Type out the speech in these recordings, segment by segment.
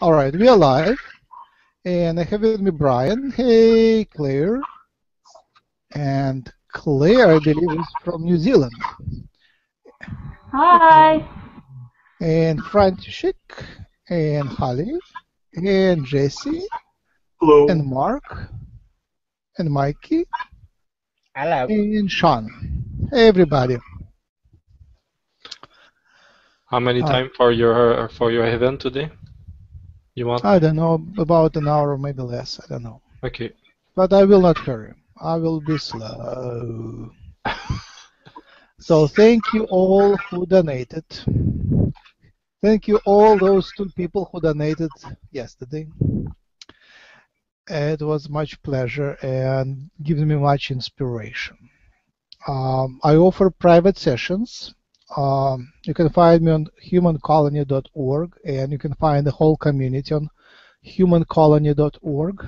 All right, we are live. And I have with me Brian. Hey, Claire. And Claire, I believe, is from New Zealand. Hi. And František, and Holly, and Jesse, Hello. and Mark, and Mikey, Hello. and Sean. Hey, everybody. How many Uh, time for your for your event today? You want? I don't know, about an hour or maybe less. I don't know. Okay. But I will not hurry. I will be slow. so thank you all who donated. Thank you all those two people who donated yesterday. It was much pleasure and gives me much inspiration. Um, I offer private sessions. Um, you can find me on humancolony.org and you can find the whole community on humancolony.org.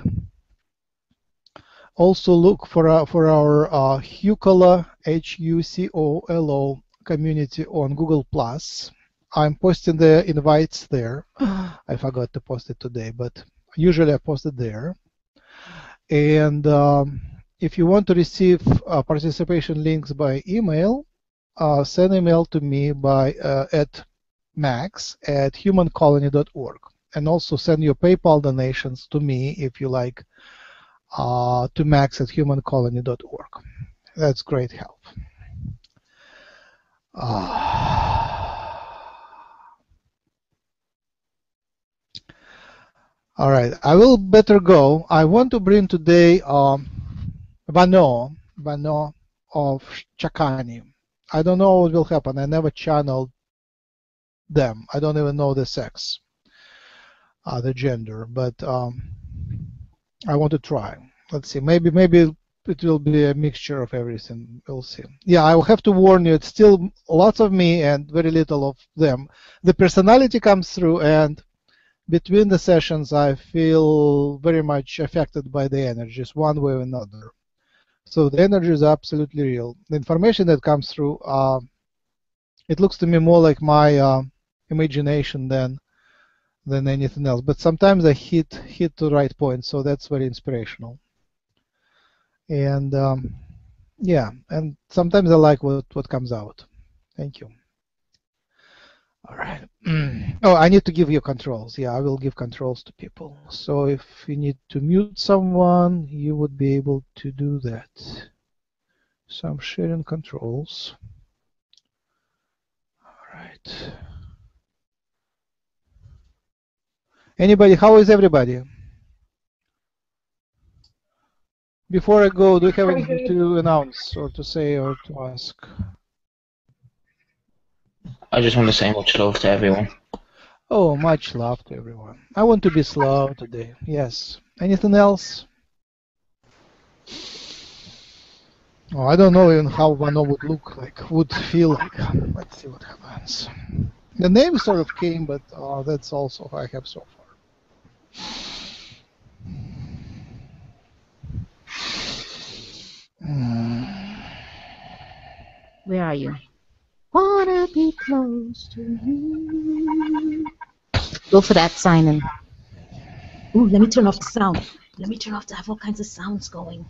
Also look for our, for our uh, Hucolo, H-U-C-O-L-O community on Google+. Plus. I'm posting the invites there. I forgot to post it today, but usually I post it there. And um, if you want to receive uh, participation links by email, uh, send email to me by uh, at max at humancolony.org. And also send your PayPal donations to me if you like uh, to max at humancolony.org. That's great help. Ah. all right, I will better go. I want to bring today um, V'nno, V'nno of Chakani. I don't know what will happen. I never channeled them. I don't even know the sex, uh, the gender, but um, I want to try. Let's see. Maybe maybe it will be a mixture of everything. We'll see. Yeah, I will have to warn you. It's still lots of me and very little of them. The personality comes through, and between the sessions, I feel very much affected by the energies, one way or another. So the energy is absolutely real. The information that comes through, uh, it looks to me more like my uh, imagination than than anything else. But sometimes I hit hit the right point, so that's very inspirational. And um, yeah, and sometimes I like what what comes out. Thank you. All right. oh, I need to give you controls. Yeah, I will give controls to people. So if you need to mute someone, you would be able to do that. So I'm sharing controls. All right. Anybody? How is everybody? Before I go, do you have anything to announce or to say or to ask? I just want to say much love to everyone. Oh, much love to everyone. I want to be slow today. Yes. Anything else? Oh, I don't know even how V'nno would look like, would feel like. Let's see what happens. The name sort of came, but uh, that's also I have so far. Mm. Where are you? Wanna be close to you. Go for that, Simon. Ooh, let me turn off the sound. Let me turn off. I have all kinds of sounds going.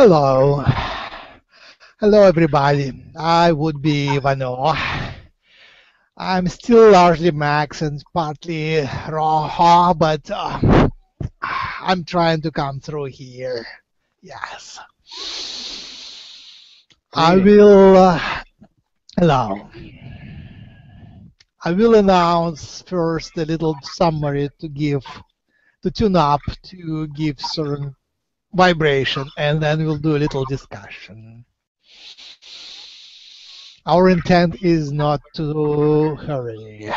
Hello. Hello, everybody. I would be Ivano. I'm still largely Max and partly Raw, but uh, I'm trying to come through here. Yes. I will uh, allow. I will announce first a little summary to give, to tune up, to give certain vibration, and then we'll do a little discussion. Our intent is not to hurry.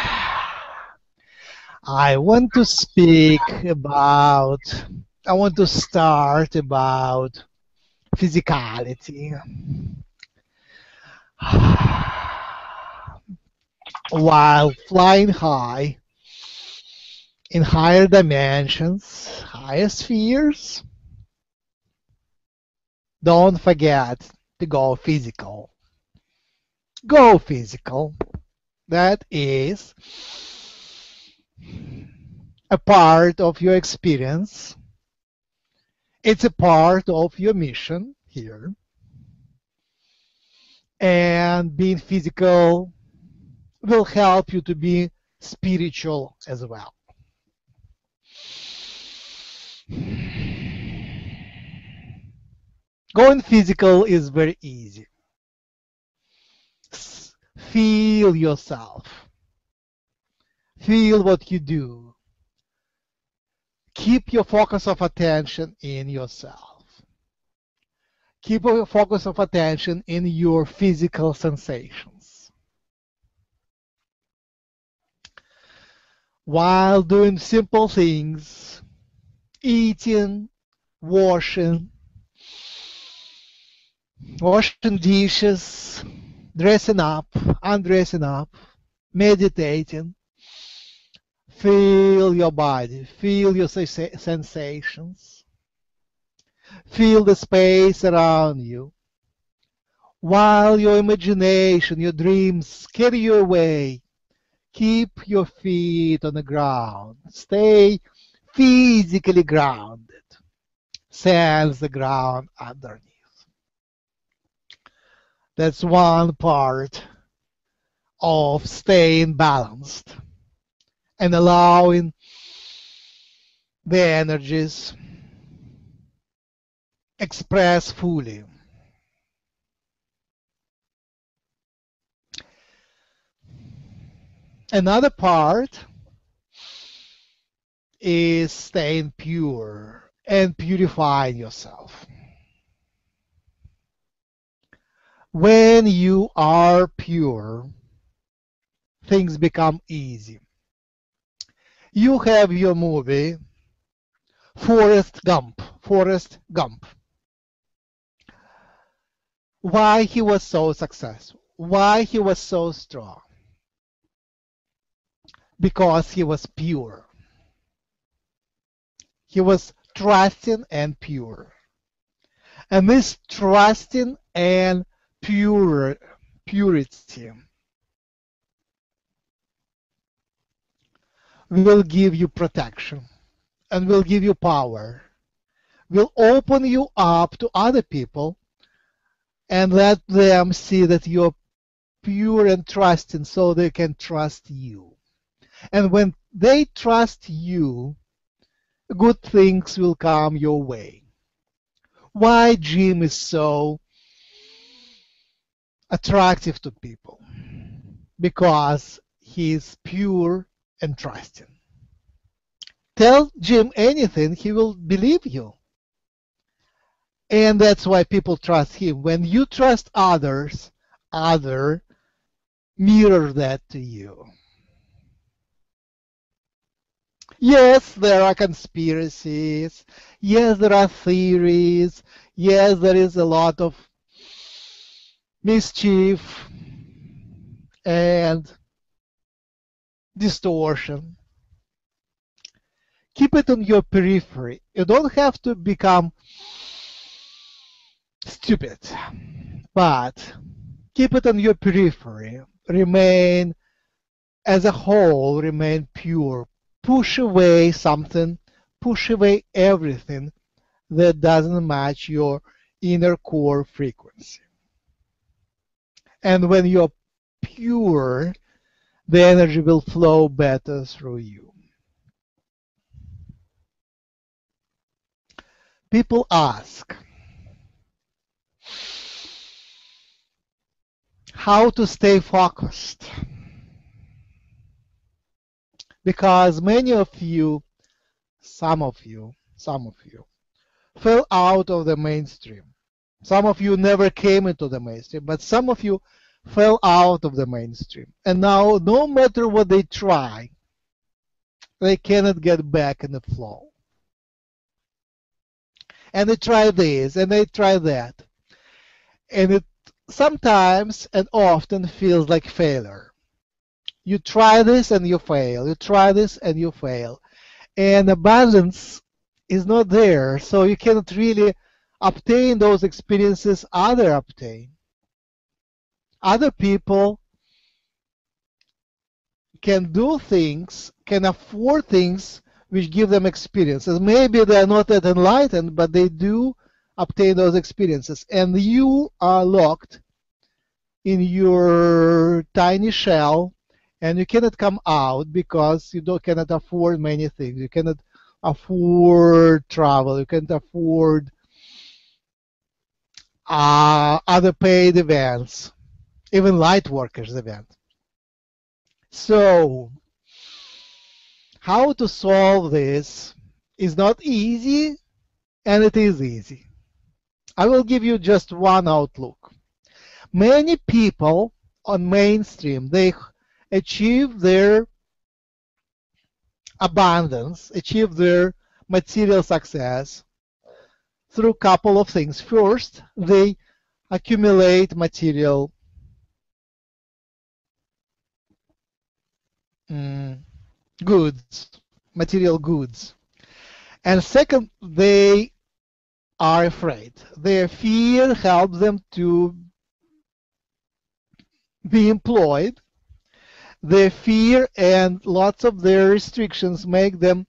I want to speak about, I want to start about physicality. While flying high in higher dimensions, higher spheres, don't forget to go physical. Go physical. That is a part of your experience. It's a part of your mission here. And being physical will help you to be spiritual as well. Going physical is very easy. Feel yourself. Feel what you do. Keep your focus of attention in yourself. Keep your focus of attention in your physical sensations. While doing simple things, eating, washing, washing dishes, dressing up, undressing up, meditating. Feel your body, feel your sensations, feel the space around you. While your imagination, your dreams carry you away, keep your feet on the ground. Stay physically grounded. Sense the ground underneath. That's one part of staying balanced and allowing the energies express fully. Another part is staying pure and purifying yourself. When you are pure, things become easy. You have your movie, Forrest Gump. Forrest Gump. Why he was so successful? Why he was so strong? Because he was pure. He was trusting and pure. And this trusting and pure purity. Will give you protection and will give you power. Will open you up to other people and let them see that you're pure and trusting so they can trust you. And when they trust you good things will come your way. Why jim is so attractive to people because he is pure and trusting. Tell Jim anything, he will believe you. And that's why people trust him. When you trust others, other mirror that to you. Yes, there are conspiracies. Yes, there are theories. Yes, there is a lot of mischief, and distortion. Keep it on your periphery. You don't have to become stupid, but keep it on your periphery. Remain as a whole, remain pure. Push away something, push away everything that doesn't match your inner core frequency. And when you're pure, the energy will flow better through you. People ask, how to stay focused. Because many of you, some of you, some of you, fell out of the mainstream. Some of you never came into the mainstream, but some of you fell out of the mainstream. And now, no matter what they try, they cannot get back in the flow. And they try this and they try that. And it sometimes and often feels like failure. You try this and you fail. You try this and you fail. And abundance is not there, so you cannot really obtain those experiences other obtain. Other people can do things, can afford things which give them experiences. Maybe they are not that enlightened, but they do obtain those experiences. And you are locked in your tiny shell and you cannot come out because you cannot afford many things. You cannot afford travel. You can't afford uh, other paid events, even light workers event. So, how to solve this is not easy, and it is easy. I will give you just one outlook. Many people on mainstream, they achieve their abundance, achieve their material success through a couple of things. First, they accumulate material mm, goods, material goods. And second, they are afraid. Their fear helps them to be employed. Their fear and lots of their restrictions make them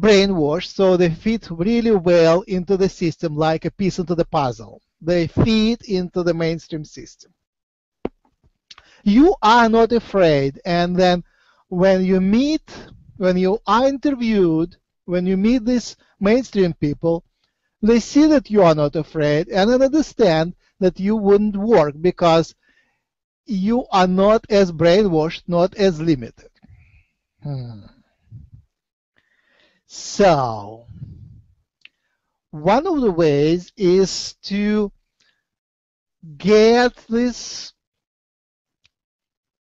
brainwashed, so they fit really well into the system like a piece into the puzzle. They fit into the mainstream system. You are not afraid, and then when you meet, when you are interviewed, when you meet these mainstream people, they see that you are not afraid and they understand that you wouldn't work because you are not as brainwashed, not as limited. Hmm. So, one of the ways is to get this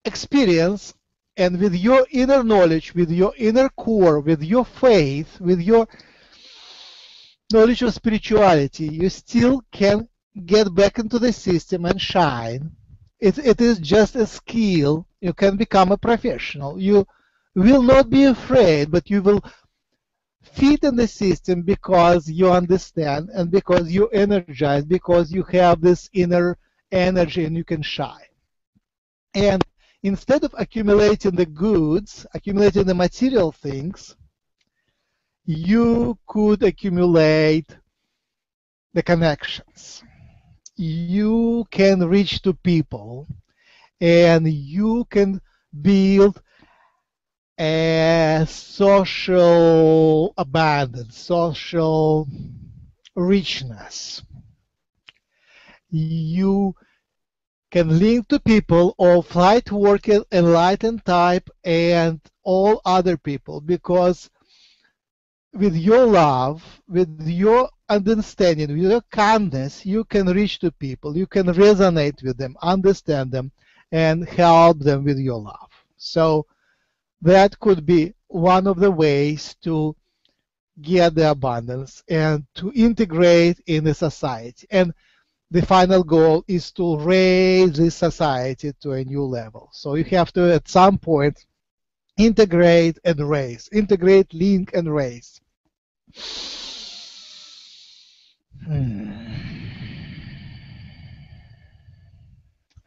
experience and with your inner knowledge, with your inner core, with your faith, with your knowledge of spirituality, you still can get back into the system and shine. It, it is just a skill. You can become a professional. You will not be afraid, but you will fit in the system because you understand and because you energize, because you have this inner energy and you can shine. And instead of accumulating the goods, accumulating the material things, you could accumulate the connections. You can reach to people and you can build a social abundance, social richness. You can link to people of light working, enlightened type, and all other people because with your love, with your understanding, with your kindness, you can reach to people, you can resonate with them, understand them, and help them with your love. So that could be one of the ways to get the abundance and to integrate in the society. And the final goal is to raise this society to a new level. So you have to, at some point, integrate and raise, integrate, link, and raise. Hmm.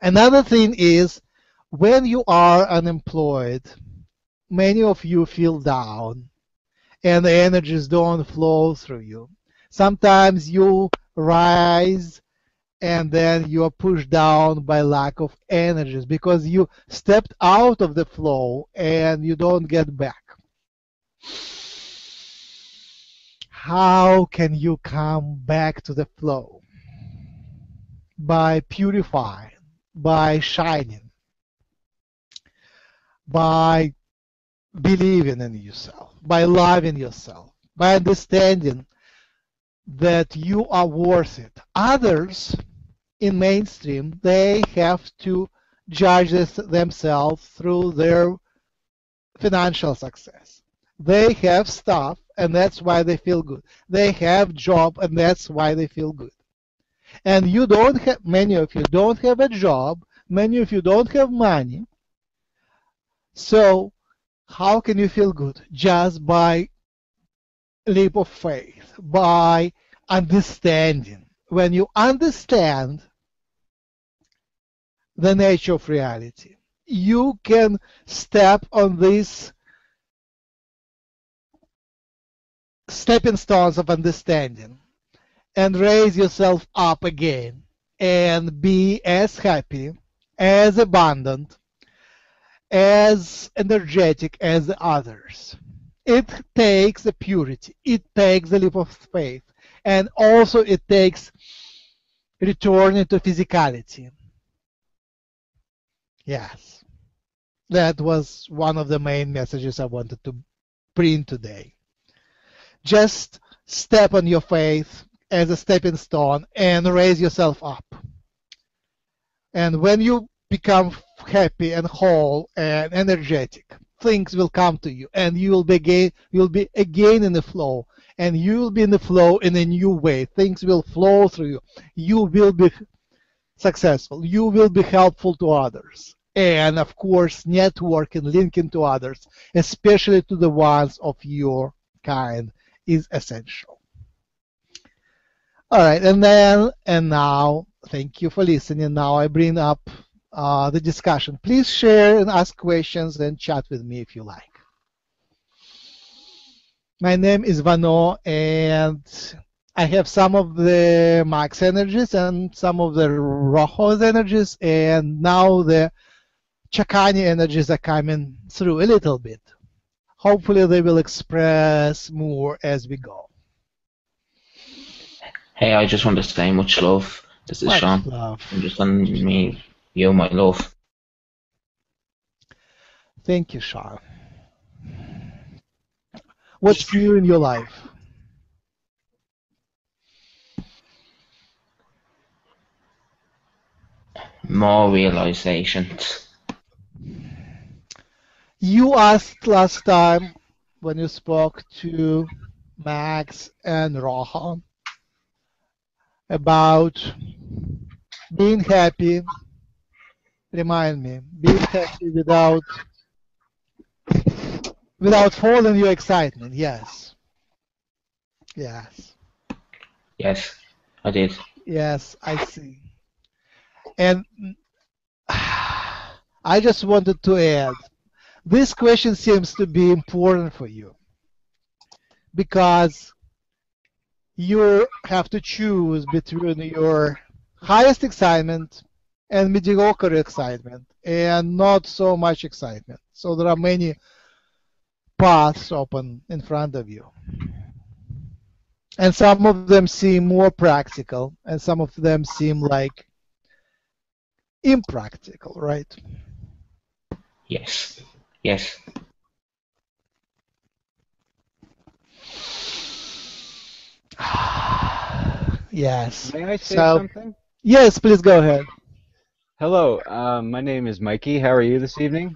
Another thing is when you are unemployed, many of you feel down and the energies don't flow through you. Sometimes you rise and then you are pushed down by lack of energies because you stepped out of the flow and you don't get back. How can you come back to the flow? By purifying, by shining, by believing in yourself, by loving yourself, by understanding that you are worth it. Others in mainstream, they have to judge themselves through their financial success. They have stuff and that's why they feel good. They have job and that's why they feel good. And you don't have many of you don't have a job, many of you don't have money. So how can you feel good? Just by leap of faith, by understanding. When you understand the nature of reality, you can step on these stepping stones of understanding and raise yourself up again and be as happy, as abundant, as energetic as the others. It takes a purity, it takes a leap of faith, and also it takes returning to physicality. Yes, that was one of the main messages I wanted to bring today. Just step on your faith as a stepping stone and raise yourself up. And when you become happy and whole and energetic, things will come to you and you will be again, you'll be again in the flow and you will be in the flow in a new way. Things will flow through you. You will be successful. You will be helpful to others. And of course, networking, linking to others, especially to the ones of your kind, is essential. All right, and then, and now, thank you for listening. Now I bring up uh, the discussion. Please share and ask questions and chat with me if you like. My name is V'nno, and I have some of the max energies and some of the Rojos energies, and now the Chakani energies are coming through a little bit. Hopefully, they will express more as we go. Hey, I just want to say much love. This is Much Sean. love. I'm just sending me you my love. Thank you, Sean. What's new in your life? More realizations. You asked last time when you spoke to Max and Rohan about being happy. Remind me, being happy without without falling your excitement. Yes. Yes. Yes, I did. Yes, I see. And I just wanted to add this question seems to be important for you because you have to choose between your highest excitement and mediocre excitement and not so much excitement. So there are many paths open in front of you. And some of them seem more practical and some of them seem like impractical, right? Yes. Yes. yes. May I say So- something? Yes, please go ahead. Hello, um, my name is Mikey. How are you this evening?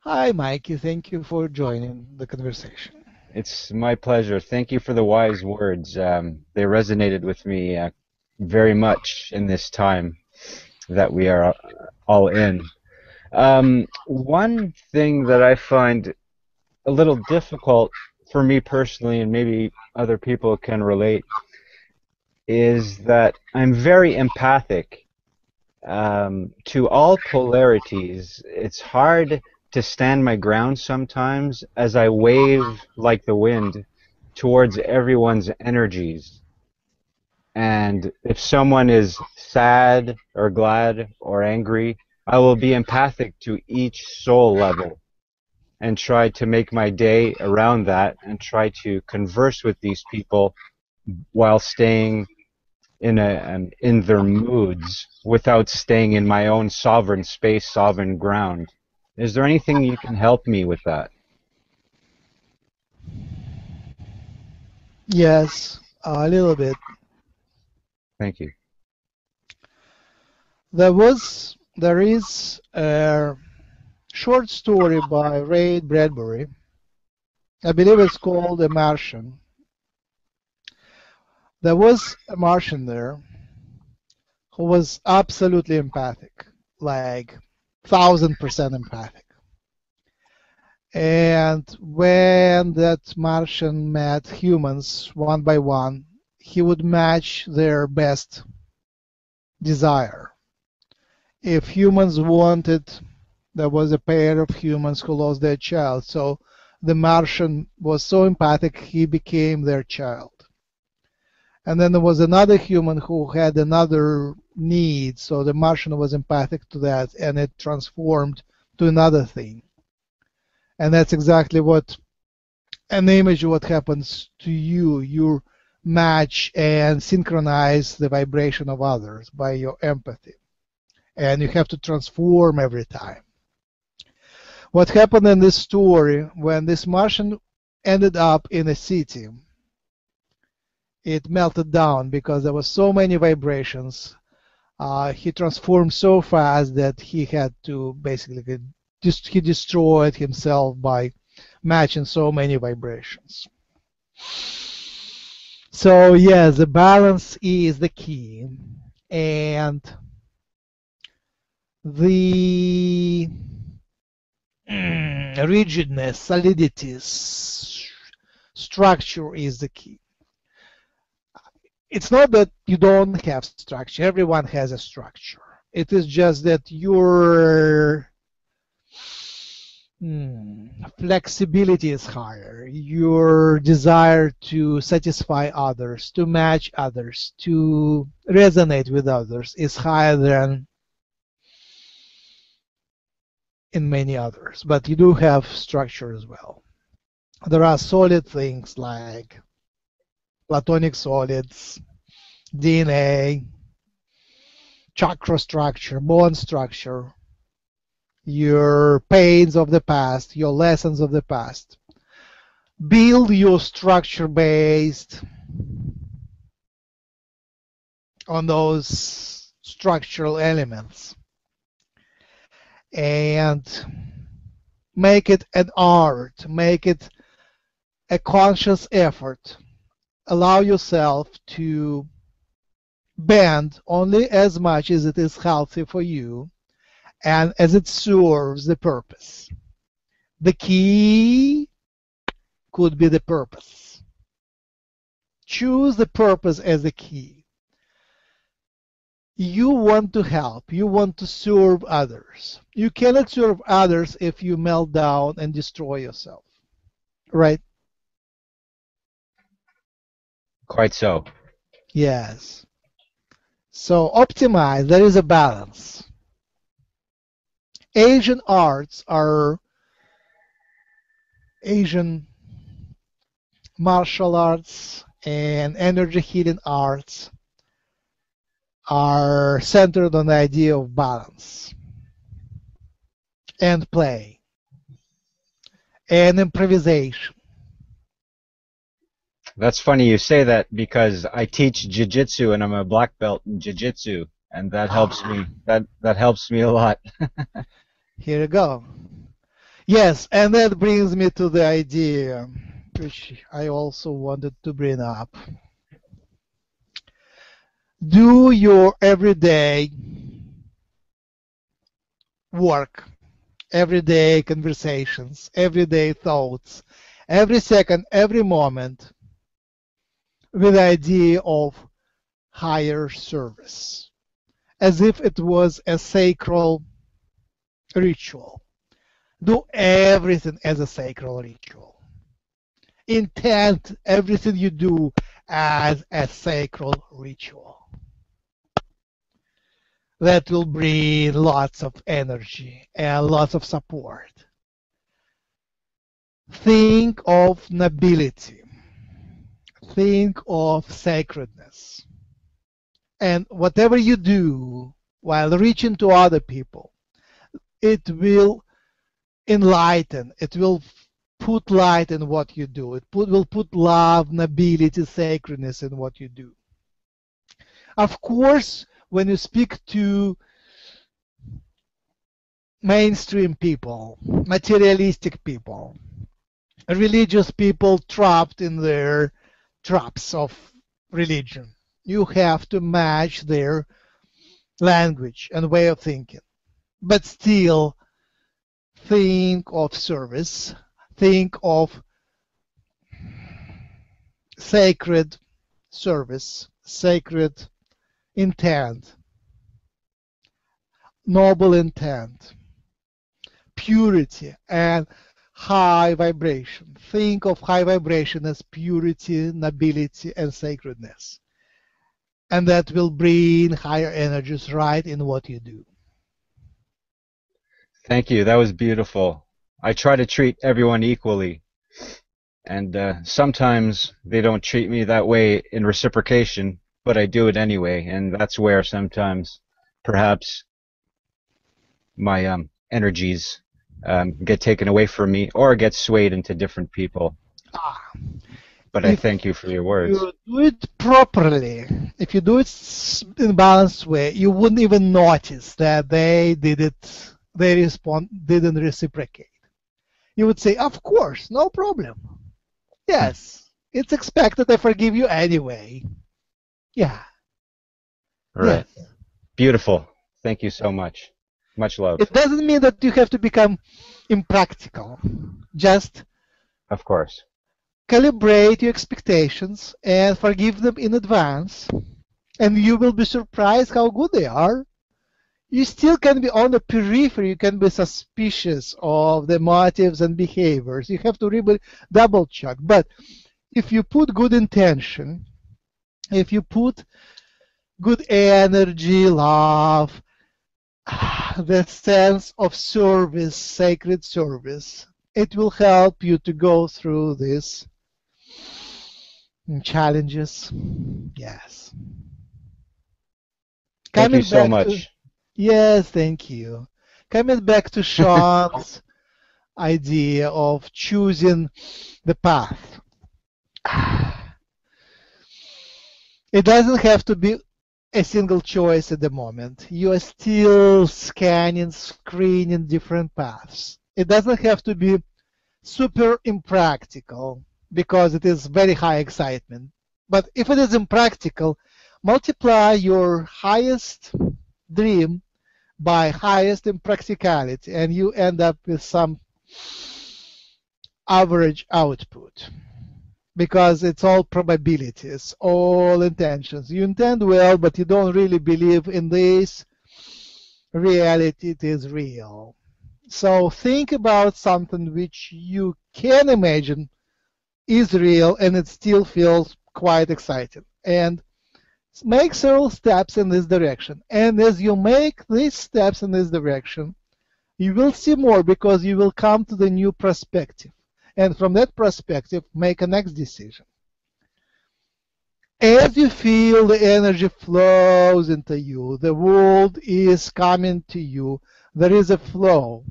Hi, Mikey. Thank you for joining the conversation. It's my pleasure. Thank you for the wise words. Um, they resonated with me uh, very much in this time that we are all in. Um, one thing that I find a little difficult for me personally, and maybe other people can relate, is that I'm very empathic um, to all polarities. It's hard to stand my ground sometimes as I wave like the wind towards everyone's energies. And if someone is sad or glad or angry, I will be empathic to each soul level and try to make my day around that and try to converse with these people while staying in a um, in their moods without staying in my own sovereign space, sovereign ground. Is there anything you can help me with that? Yes, a little bit. Thank you. There was, there is a short story by Ray Bradbury. I believe it's called The Martian. There was a Martian there who was absolutely empathic, like thousand percent empathic. And when that Martian met humans one by one, he would match their best desire. If humans wanted, there was a pair of humans who lost their child. So the Martian was so empathic, he became their child. And then there was another human who had another need, so the Martian was empathic to that, and it transformed to another thing. And that's exactly what an image what happens to you. You match and synchronize the vibration of others by your empathy. And you have to transform every time. What happened in this story when this Martian ended up in a city it melted down because there were so many vibrations. Uh, he transformed so fast that he had to basically just he destroyed himself by matching so many vibrations. So yes, the balance is the key, and the mm, rigidness, solidity, structure is the key it's not that you don't have structure. Everyone has a structure. It is just that your hmm, flexibility is higher. Your desire to satisfy others, to match others, to resonate with others is higher than in many others. But you do have structure as well. There are solid things like platonic solids, DNA, chakra structure, bone structure, your pains of the past, your lessons of the past. Build your structure based on those structural elements and make it an art, make it a conscious effort allow yourself to bend only as much as it is healthy for you and as it serves the purpose. The key could be the purpose. Choose the purpose as the key. You want to help, you want to serve others. You cannot serve others if you melt down and destroy yourself. Right? Quite so. Yes. So optimize, there is a balance. Asian arts are Asian martial arts and energy healing arts are centered on the idea of balance and play and improvisation that's funny you say that because I teach jiu-jitsu and I'm a black belt in jiu-jitsu and that helps me ah. that that helps me a lot. Here you go. Yes, and that brings me to the idea which I also wanted to bring up. Do your everyday work, everyday conversations, everyday thoughts, every second, every moment with the idea of higher service, as if it was a sacred ritual. Do everything as a sacred ritual. Intent everything you do as a sacred ritual. That will bring lots of energy and lots of support. Think of nobility think of sacredness. And whatever you do while reaching to other people, it will enlighten, it will put light in what you do, it put, will put love, nobility, sacredness in what you do. Of course, when you speak to mainstream people, materialistic people, religious people trapped in their traps of religion. You have to match their language and way of thinking. But still, think of service, think of sacred service, sacred intent, noble intent, purity, and high vibration. Think of high vibration as purity, nobility, and sacredness. And that will bring higher energies right in what you do. Thank you. That was beautiful. I try to treat everyone equally. And uh, sometimes they don't treat me that way in reciprocation, but I do it anyway. And that's where sometimes perhaps my um, energies um, get taken away from me or get swayed into different people. Ah, But I thank you for your words. you do it properly, if you do it in a balanced way, you wouldn't even notice that they did it, they respond, didn't reciprocate. You would say, of course, no problem. Yes, it's expected, I forgive you anyway. Yeah. Right. yes. Beautiful. Thank you so much. Much love. It doesn't mean that you have to become impractical. Just Of course. calibrate your expectations and forgive them in advance, and you will be surprised how good they are. You still can be on the periphery, you can be suspicious of the motives and behaviors. You have to really double check. But if you put good intention, if you put good energy, love, the sense of service, sacred service, it will help you to go through this challenges. Yes. Thank you so much. to- yes, thank you. Coming back to Sean's idea of choosing the path. It doesn't have to be a single choice at the moment. You are still scanning, screening different paths. It doesn't have to be super impractical because it is very high excitement. But if it is impractical, multiply your highest dream by highest impracticality and you end up with some average output because it's all probabilities, all intentions. You intend well, but you don't really believe in this reality, it is real. So think about something which you can imagine is real and it still feels quite exciting. And make several steps in this direction. And as you make these steps in this direction, you will see more because you will come to the new perspective. And from that perspective, make a next decision. As you feel the energy flows into you, the world is coming to you, there is a flow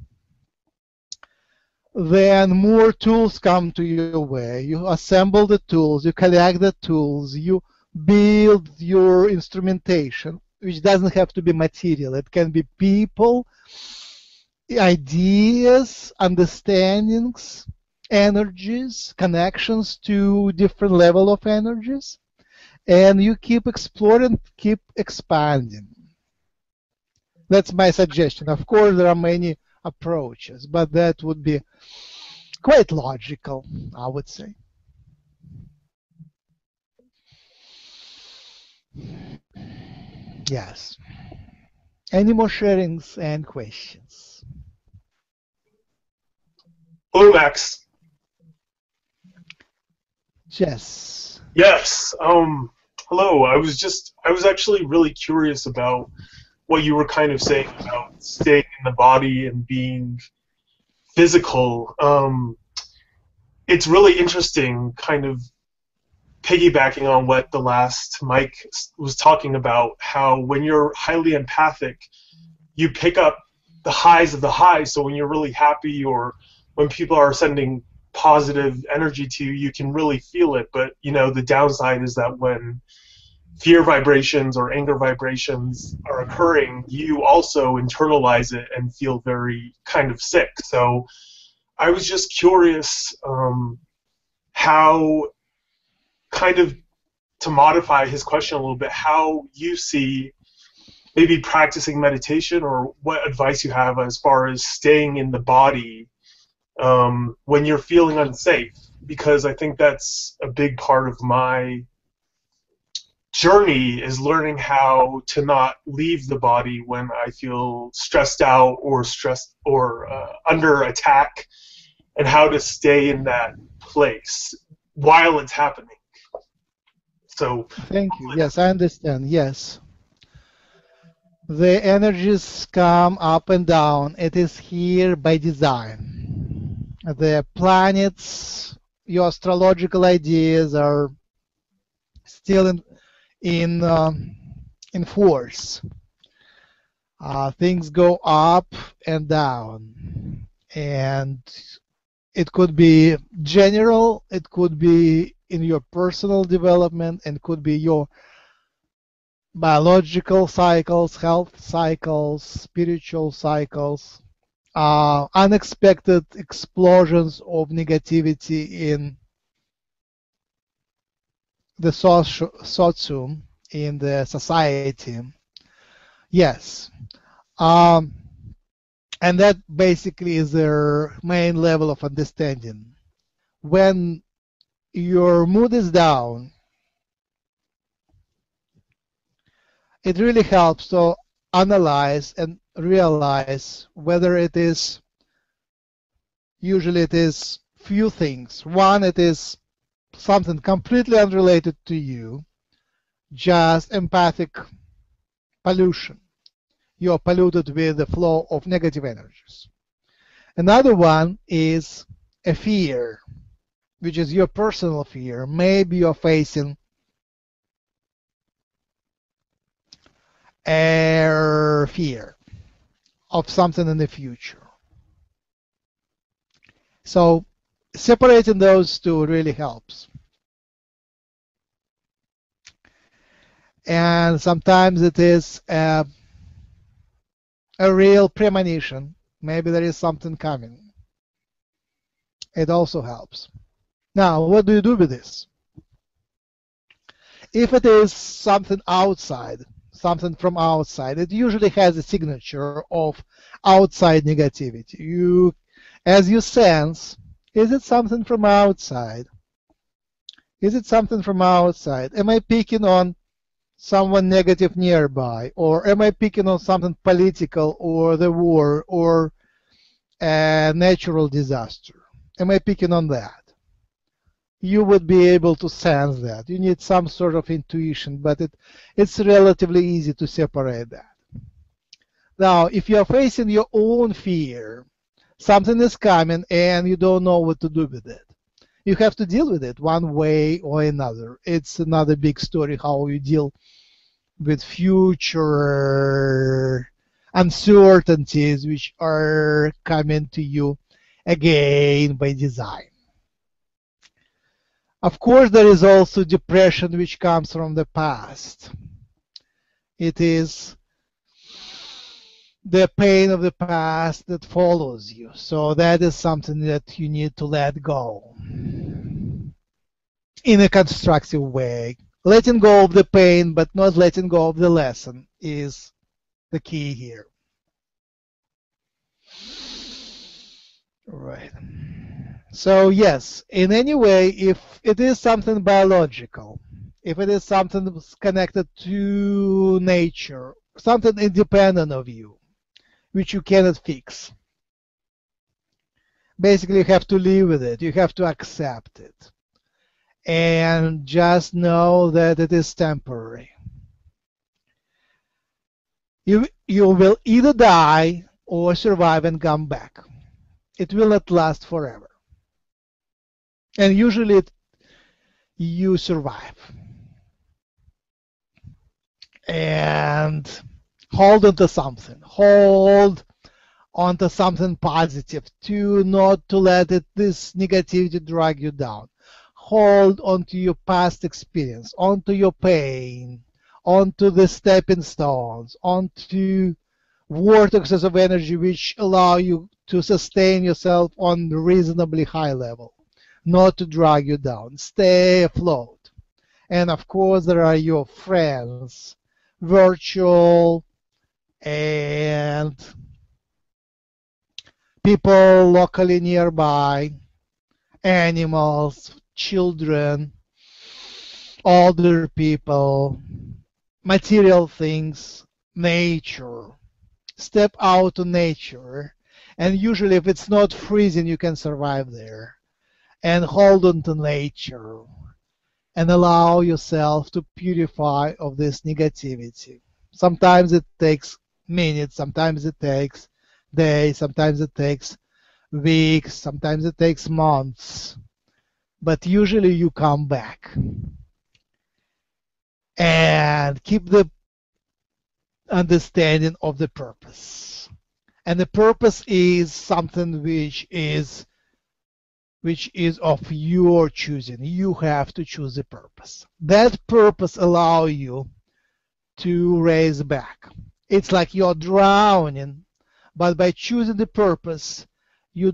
then more tools come to your way. You assemble the tools, you collect the tools, you build your instrumentation, which doesn't have to be material. It can be people, ideas, understandings, energies, connections to different level of energies, and you keep exploring, keep expanding. That's my suggestion. Of course, there are many approaches, but that would be quite logical, I would say. Yes. Any more sharings and questions? Hello, Max. Yes. Yes. Um. Hello. I was just. I was actually really curious about what you were kind of saying about staying in the body and being physical. Um. It's really interesting, kind of piggybacking on what the last Mike was talking about, how when you're highly empathic, you pick up the highs of the highs. So when you're really happy or when people are sending positive energy to you, you can really feel it. But you know, the downside is that when fear vibrations or anger vibrations are occurring, you also internalize it and feel very kind of sick. So I was just curious um, how kind of to modify his question a little bit, how you see maybe practicing meditation or what advice you have as far as staying in the body um, when you're feeling unsafe, because I think that's a big part of my journey is learning how to not leave the body when I feel stressed out or stressed or uh, under attack, and how to stay in that place while it's happening. So thank you. Yes, I understand. Yes. The energies come up and down. It is here by design. The planets, your astrological ideas are still in in uh, in force. Uh, things go up and down, and it could be general. It could be in your personal development and could be your biological cycles, health cycles, spiritual cycles, uh, unexpected explosions of negativity in the socium, in the society. Yes. Um, and that basically is their main level of understanding. When your mood is down, it really helps to analyze and realize whether it is usually it is few things. One, it is something completely unrelated to you, just empathic pollution. You are polluted with the flow of negative energies. Another one is a fear which is your personal fear. Maybe you're facing a fear of something in the future. So separating those two really helps. And sometimes it is a, a real premonition. Maybe there is something coming. It also helps. Now, what do you do with this? If it is something outside, something from outside, it usually has a signature of outside negativity. You, as you sense, is it something from outside? Is it something from outside? Am I picking on someone negative nearby? Or am I picking on something political or the war or a natural disaster? Am I picking on that? You would be able to sense that. You need some sort of intuition, but it, it's relatively easy to separate that. Now, if you're facing your own fear, something is coming and you don't know what to do with it. You have to deal with it one way or another. It's another big story how you deal with future uncertainties which are coming to you again by design. Of course, there is also depression which comes from the past. It is the pain of the past that follows you. So that is something that you need to let go in a constructive way. Letting go of the pain, but not letting go of the lesson is the key here. Right. So yes, in any way, if it is something biological, if it is something connected to nature, something independent of you, which you cannot fix, basically you have to live with it. You have to accept it. And just know that it is temporary. You, you will either die or survive and come back. It will not last forever and usually you survive. And hold on to something. Hold onto something positive. To not to let it, this negativity drag you down. Hold onto your past experience, onto your pain, onto the stepping stones, onto vortexes of energy which allow you to sustain yourself on reasonably high level, not to drag you down. Stay afloat. And of course, there are your friends, virtual and people locally nearby, animals, children, older people, material things, nature. Step out to nature, and usually, if it's not freezing, you can survive there. And hold on to nature, and allow yourself to purify of this negativity. Sometimes it takes minutes, sometimes it takes days, sometimes it takes weeks, sometimes it takes months. But usually you come back. And keep the understanding of the purpose. And the purpose is something which is which is of your choosing. You have to choose a purpose. That purpose allow you to raise back. It's like you're drowning but by choosing the purpose, you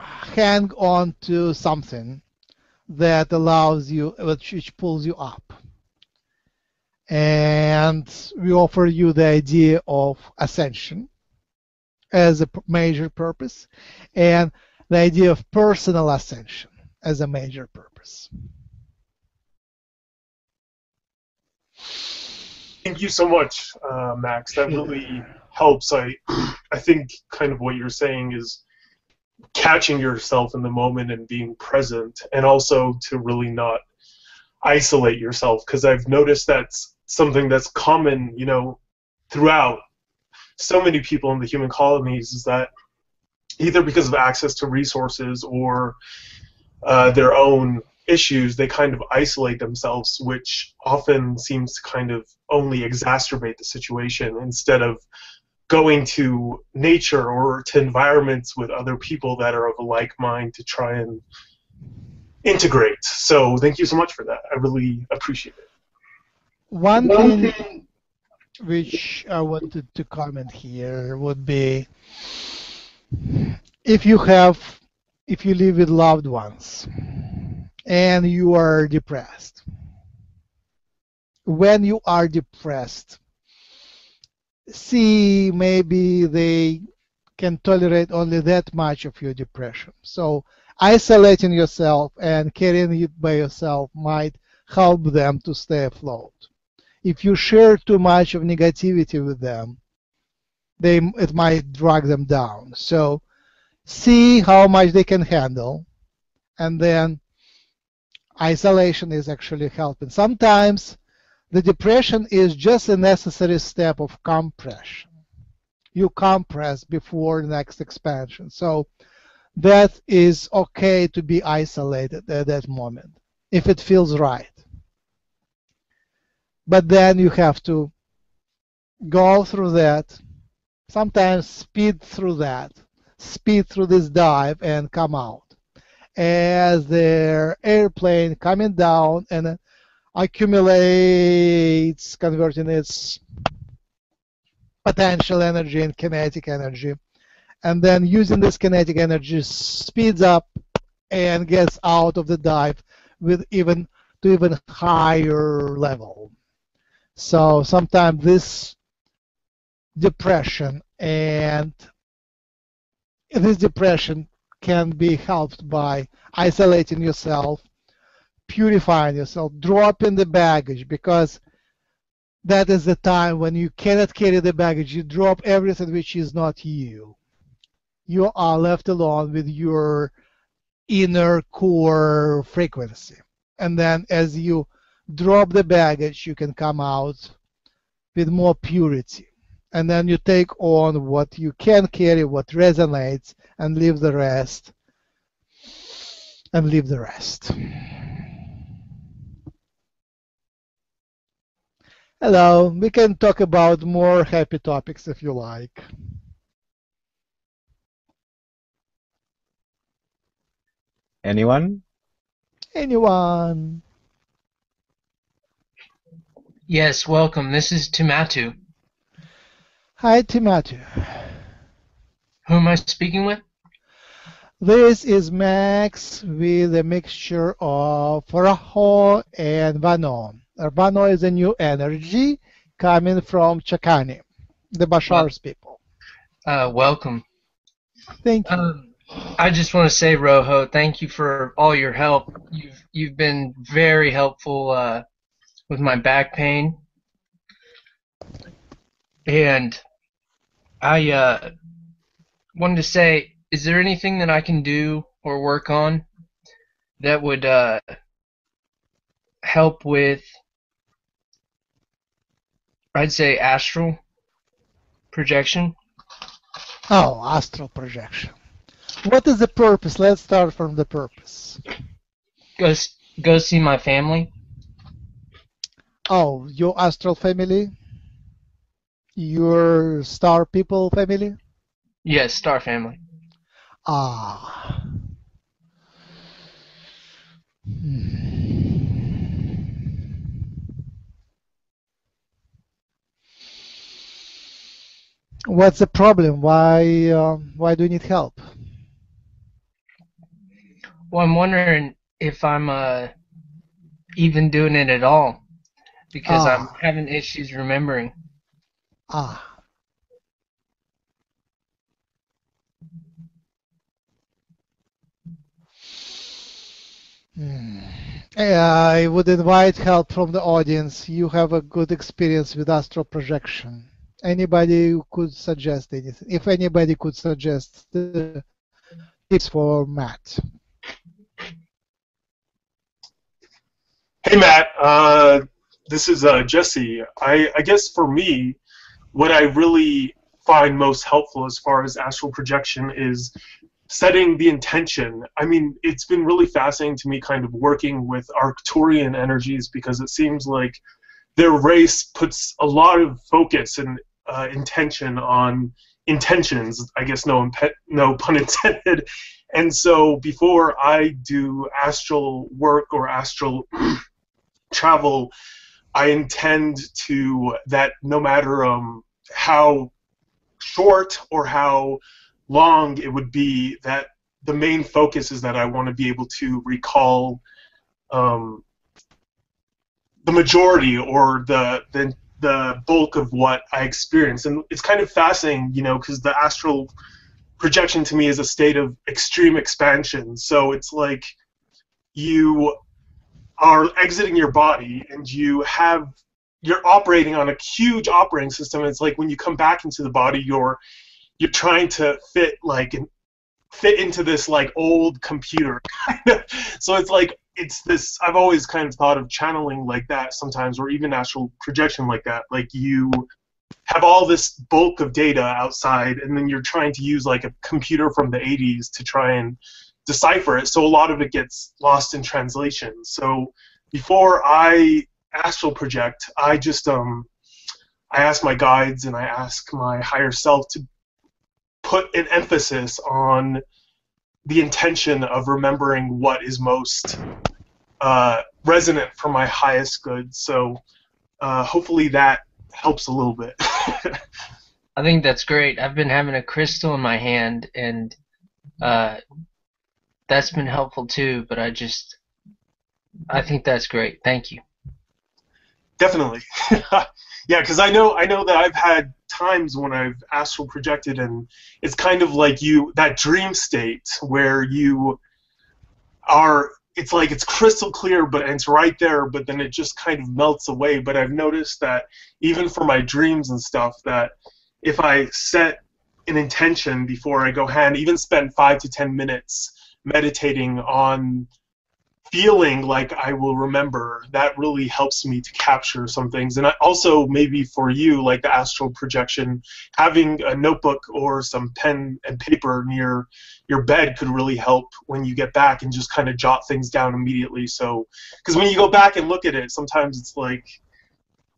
hang on to something that allows you, which pulls you up. And we offer you the idea of ascension as a major purpose and the idea of personal ascension as a major purpose. Thank you so much, uh, Max. That really helps. I, I think kind of what you're saying is catching yourself in the moment and being present, and also to really not isolate yourself. Because I've noticed that's something that's common, you know, throughout so many people in the human colonies is that either because of access to resources or uh, their own issues, they kind of isolate themselves, which often seems to kind of only exacerbate the situation instead of going to nature or to environments with other people that are of a like mind to try and integrate. So thank you so much for that. I really appreciate it. One thing which I wanted to comment here would be if you have if you live with loved ones and you are depressed. When you are depressed, see maybe they can tolerate only that much of your depression. So isolating yourself and carrying it by yourself might help them to stay afloat. If you share too much of negativity with them, they it might drag them down. So see how much they can handle and then isolation is actually helping. Sometimes the depression is just a necessary step of compression. You compress before the next expansion. So that is okay to be isolated at that moment if it feels right. But then you have to go through that, sometimes speed through that, speed through this dive and come out as their airplane coming down and accumulates, converting its potential energy and kinetic energy. And then using this kinetic energy speeds up and gets out of the dive with even to even higher level. So sometimes this depression and this depression can be helped by isolating yourself, purifying yourself, dropping the baggage because that is the time when you cannot carry the baggage. You drop everything which is not you. You are left alone with your inner core frequency. And then as you drop the baggage, you can come out with more purity and then you take on what you can carry, what resonates, and leave the rest. and leave the rest. Hello, we can talk about more happy topics if you like. Anyone? Anyone? Yes, welcome. This is Timatu. Hi, Timatu. Who am I speaking with? This is Max with a mixture of Raho and V'nno. V'nno is a new energy coming from Chakani, the Bashar's people. Uh, welcome. Thank you. Um, I just want to say, Rojo, thank you for all your help. You've you've been very helpful uh, with my back pain, and I uh, wanted to say, is there anything that I can do or work on that would uh, help with, I'd say, astral projection? Oh, astral projection. What is the purpose? Let's start from the purpose. Go go see my family. Oh, your astral family? Your star people family? Yes, Star Family. Ah. What's the problem? Why uh, why do you need help? Well, I'm wondering if I'm uh, even doing it at all because I'm Ah. having issues remembering. Ah. Hmm. I would invite help from the audience. You have a good experience with astral projection. Anybody who could suggest anything? If anybody could suggest the tips for Matt. Hey Matt, uh, this is uh, Jesse. I, I guess for me, what I really find most helpful as far as astral projection is setting the intention. I mean, it's been really fascinating to me kind of working with Arcturian energies because it seems like their race puts a lot of focus and uh, intention on intentions. I guess no impe- no pun intended. And so before I do astral work or astral travel, I intend to that no matter um, how short or how long it would be, that the main focus is that I want to be able to recall um, the majority or the, the the bulk of what I experienced, and it's kind of fascinating, you know, because the astral projection to me is a state of extreme expansion. So it's like you are exiting your body and you have you're operating on a huge operating system. It's like when you come back into the body, you're you're trying to fit like an, fit into this like old computer. so it's like it's this. I've always kind of thought of channeling like that sometimes, or even astral projection like that. Like you have all this bulk of data outside, and then you're trying to use like a computer from the 80s to try and decipher it. So a lot of it gets lost in translation. So before I astral project, I just um I ask my guides and I ask my higher self to put an emphasis on the intention of remembering what is most uh, resonant for my highest good. So uh, hopefully that helps a little bit. I think that's great. I've been having a crystal in my hand, and uh, that's been helpful too. But I just, I think that's great. Thank you. Definitely. yeah, because I know I know that I've had times when I've astral projected, and it's kind of like you that dream state where you are. It's like it's crystal clear, but it's right there, but then it just kind of melts away. But I've noticed that even for my dreams and stuff, that if I set an intention before I go hand, even spend five to ten minutes meditating on feeling like I will remember, that really helps me to capture some things. And I also, maybe for you, like the astral projection, having a notebook or some pen and paper near your bed could really help when you get back and just kind of jot things down immediately. So, because when you go back and look at it, sometimes it's like,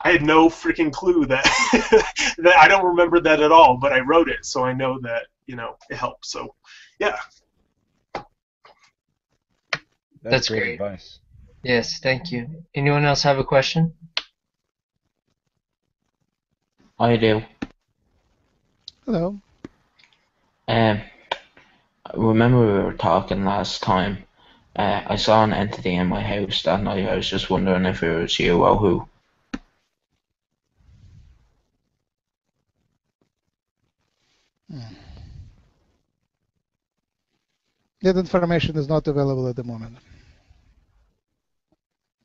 I had no freaking clue that that I don't remember that at all, but I wrote it, so I know that you know it helps. So, yeah, That's great great. advice. Yes, thank you. Anyone else have a question? I do. Hello. Um, remember we were talking last time. Uh, I saw an entity in my house that night. I was just wondering if it was you or who. That information is not available at the moment.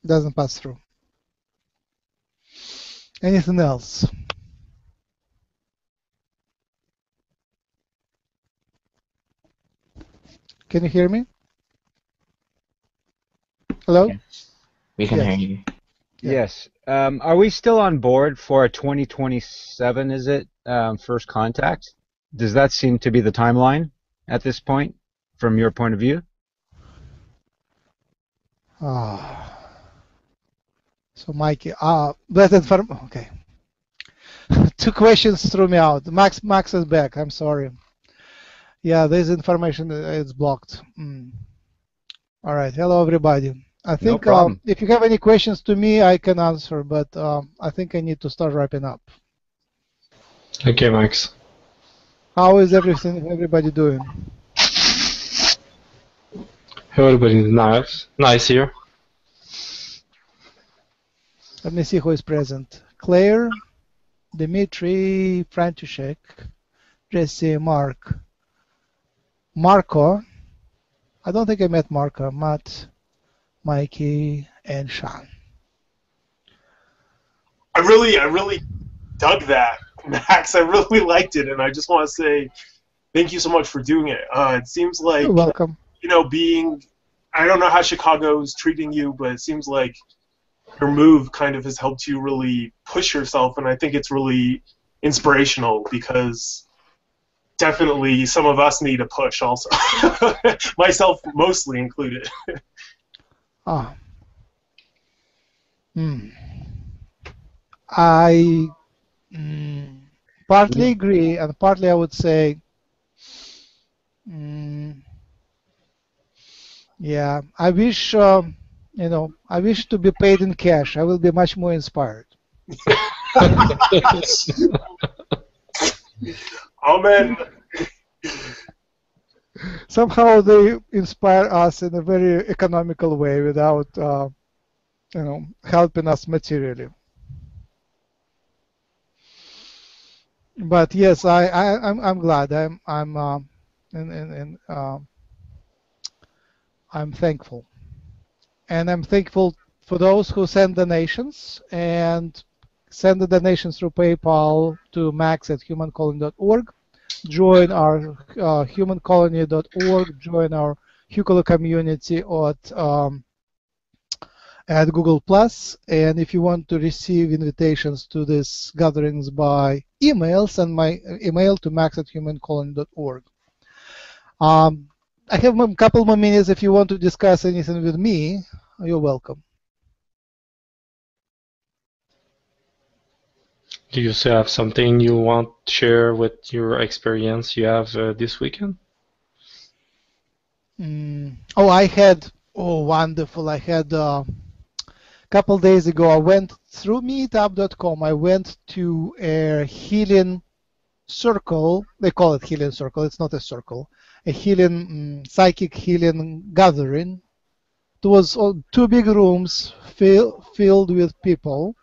Doesn't pass through. Anything else? Can you hear me? Hello? Yes. We can Yes. hear you. Yeah. Yes. Um, are we still on board for a 2027? Is it um, first contact? Does that seem to be the timeline at this point, from your point of view? Ah. So Mikey, uh, that inform. Okay. Two questions threw me out. Max, Max is back. I'm sorry. Yeah, this information uh, is blocked. Mm. All right. Hello, everybody. I think um, if you have any questions to me, I can answer, but um, I think I need to start wrapping up. Okay, Max. How is everything? Everybody doing? Everybody nice. Nice here. Let me see who is present. Claire, Dmitry, František, Jesse, Mark, Marco. I don't think I met Marco. Matt, Mikey, and Sean. I really, I really dug that, Max. I really liked it, and I just want to say thank you so much for doing it. Uh, it seems like You're welcome. You know, being I don't know how Chicago's treating you, but it seems like your move kind of has helped you really push yourself, and I think it's really inspirational because definitely some of us need a push also, myself mostly included. Ah. Hmm. I mm, partly agree, and partly I would say, mm, yeah, I wish, um, you know, I wish to be paid in cash. I will be much more inspired. Amen. Somehow they inspire us in a very economical way without, uh, you know, helping us materially. But yes, I, I I'm I'm glad. I'm I'm um, and and, and um, I'm thankful, and I'm thankful for those who send donations and send the donations through PayPal to max at humancolony.org. Join our uh, humancolony.org. Join our Hucolo community at um, at Google Plus. And if you want to receive invitations to these gatherings by email, send my email to max at humancolony.org. Um, I have a couple more minutes if you want to discuss anything with me. You're welcome. Do you still have something you want to share with your experience you have uh, this weekend? Mm. Oh, I had, oh, wonderful. I had a couple days ago, I went through meetup.com. I went to a healing circle. They call it healing circle. It's not a circle. A healing, mm, psychic healing gathering. It was two big rooms fill, filled with people.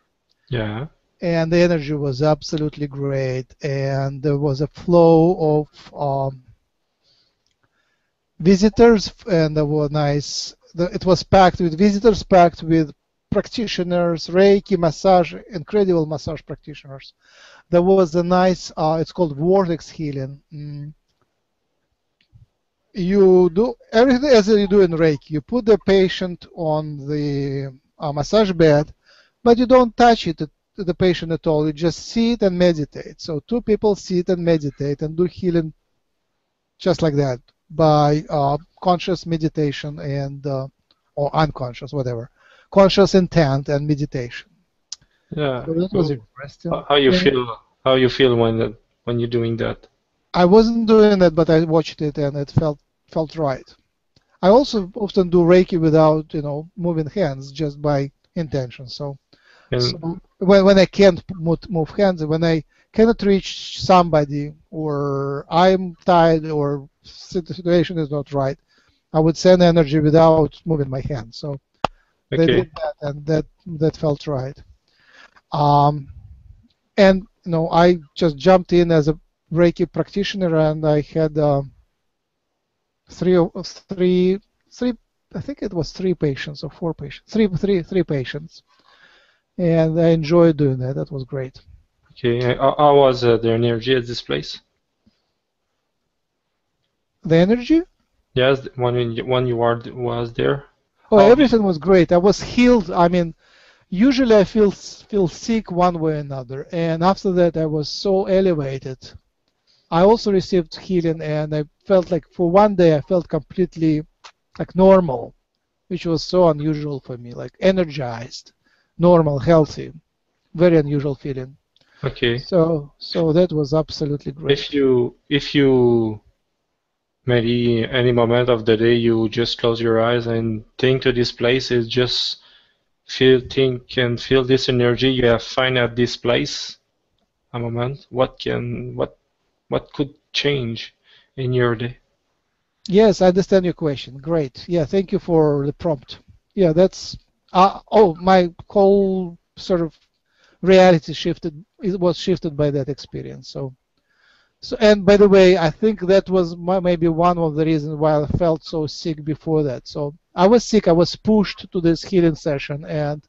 Yeah. and the energy was absolutely great. And there was a flow of um, visitors and there were nice the- it was packed with visitors packed with practitioners reiki massage incredible massage practitioners. There was a nice uh, it's called vortex healing. Mm, you do everything as you do in Reiki. You put the patient on the uh, massage bed, but you don't touch it the patient at all. You just sit and meditate. So two people sit and meditate and do healing just like that by uh, conscious meditation and uh, or unconscious, whatever, conscious intent and meditation. Yeah. So that was interesting. How you Yeah. feel? How you feel when when you're doing that? I wasn't doing that, but I watched it and it felt felt right. I also often do Reiki without, you know, moving hands, just by intention. So, so when, when I can't move, move hands, when I cannot reach somebody, or I'm tired, or the situation is not right, I would send energy without moving my hands. So they did that, and that that felt right. Um, and you know, I just jumped in as a Reiki practitioner, and I had um, three, three, three. I think it was three patients or four patients, three, three, three patients, and I enjoyed doing that. That was great. Okay. How, was uh, the energy at this place? The energy. Yes, when you, when you were was there. Oh, How- everything was great. I was healed. I mean, usually I feel feel sick one way or another, and after that I was so elevated. I also received healing, and I felt like for one day I felt completely like normal, which was so unusual for me, like energized, normal, healthy, very unusual feeling. Okay. So, so that was absolutely great. If you if you maybe any moment of the day you just close your eyes and think to this place is just feel think and feel this energy you have find at this place a moment what can what what could change in your day Yes, I understand your question. Great. Yeah, thank you for the prompt. Yeah, that's. Uh, oh, my whole sort of reality shifted. It was shifted by that experience. So, so and by the way, I think that was my, maybe one of the reasons why I felt so sick before that. So I was sick. I was pushed to this healing session, and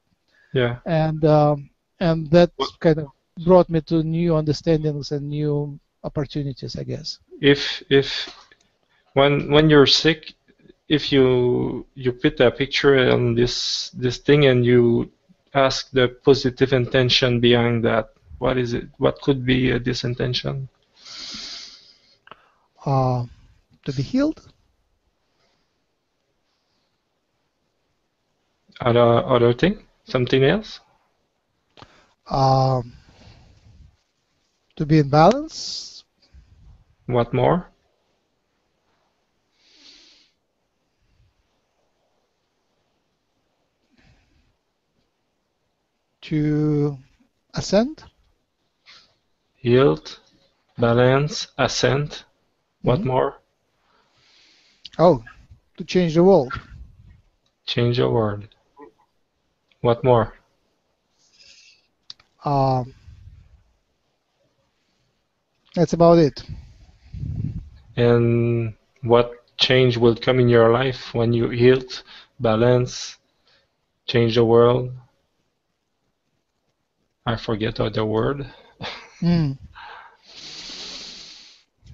yeah and um, and that kind of brought me to new understandings and new opportunities, I guess. if if when when you're sick if you you put a picture on this this thing and you ask the positive intention behind that what is it what could be uh, this intention Uh, to be healed. other other thing something else um, to be in balance, what more to ascend, Yield, balance ascent what Mhm. more oh, to change the world. change the world what more Um, that's about it. And what change will come in your life when you healed balance change the world I forget other word Mm.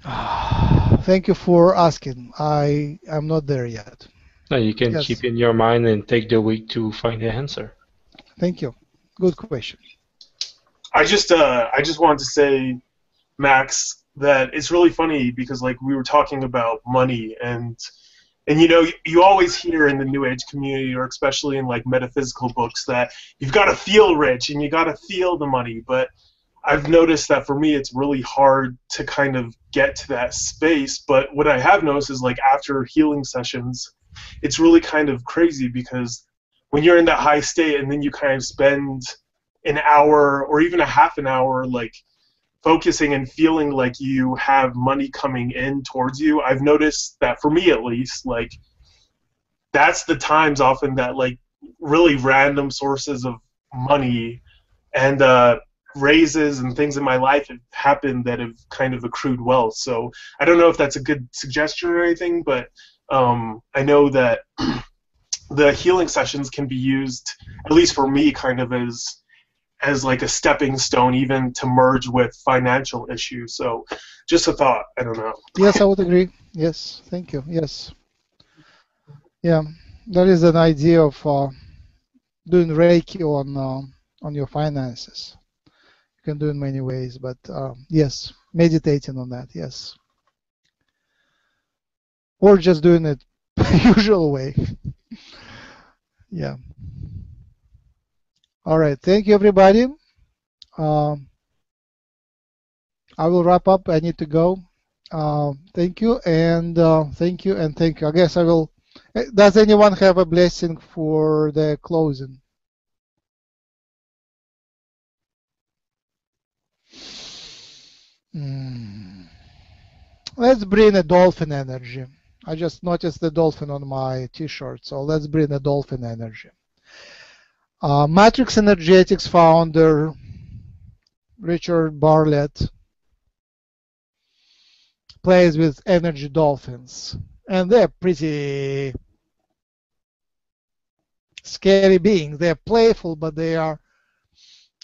Thank you for asking. I am not there yet. no, you can Yes. keep in your mind and take the week to find the answer Thank you. Good question. I just uh, I just wanted to say, Max, that it's really funny because like we were talking about money and and you know you, you always hear in the new age community or especially in like metaphysical books that you've got to feel rich and you got to feel the money. But I've noticed that for me it's really hard to kind of get to that space. But what I have noticed is like after healing sessions it's really kind of crazy because when you're in that high state and then you kind of spend an hour or even a half an hour like focusing and feeling like you have money coming in towards you i've noticed that for me at least like that's the times often that like really random sources of money and uh raises and things in my life have happened that have kind of accrued wealth. So i don't know if that's a good suggestion or anything but um i know that the healing sessions can be used at least for me kind of as as like a stepping stone even to merge with financial issues. So just a thought. I don't know. Yes, I would agree. Yes, thank you. Yes. Yeah, that is an idea of uh, doing Reiki on uh, on your finances. You can do it in many ways, but uh, yes, meditating on that. Yes, or just doing it usual way. yeah. All right. Thank you, everybody. Um, I will wrap up. I need to go. Uh, thank you and uh, thank you and thank you. I guess I will. eh, Does anyone have a blessing for the closing? Hmm. Let's bring a dolphin energy. I just noticed the dolphin on my t-shirt, so let's bring a dolphin energy. Uh, Matrix Energetics founder Richard Bartlett plays with energy dolphins, and they're pretty scary beings. They're playful, but they are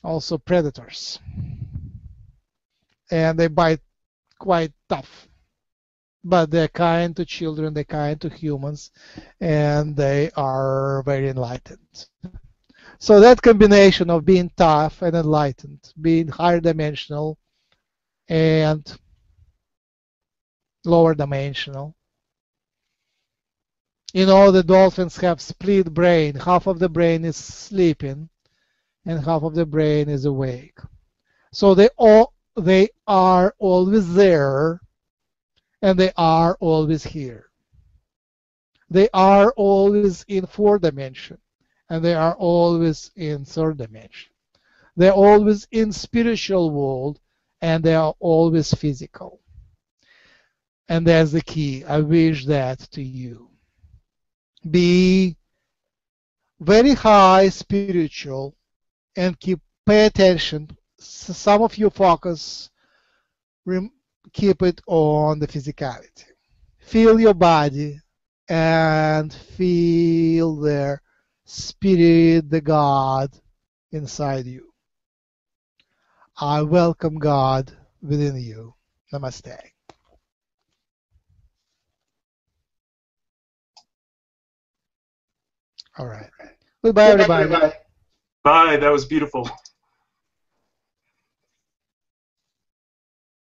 also predators, and they bite quite tough. But they're kind to children, they're kind to humans, and they are very enlightened. So that combination of being tough and enlightened, being higher dimensional and lower dimensional. You know, the dolphins have split brain. Half of the brain is sleeping and half of the brain is awake. So they all they are always there and they are always here. They are always in four dimension and they are always in third dimension. They're always in spiritual world and they are always physical. And that's the key. I wish that to you. Be very high spiritual and keep pay attention. Some of you focus, keep it on the physicality. Feel your body and feel their spirit, the God inside you. I welcome God within you. Namaste. All right. Goodbye, everybody. Bye. That was beautiful.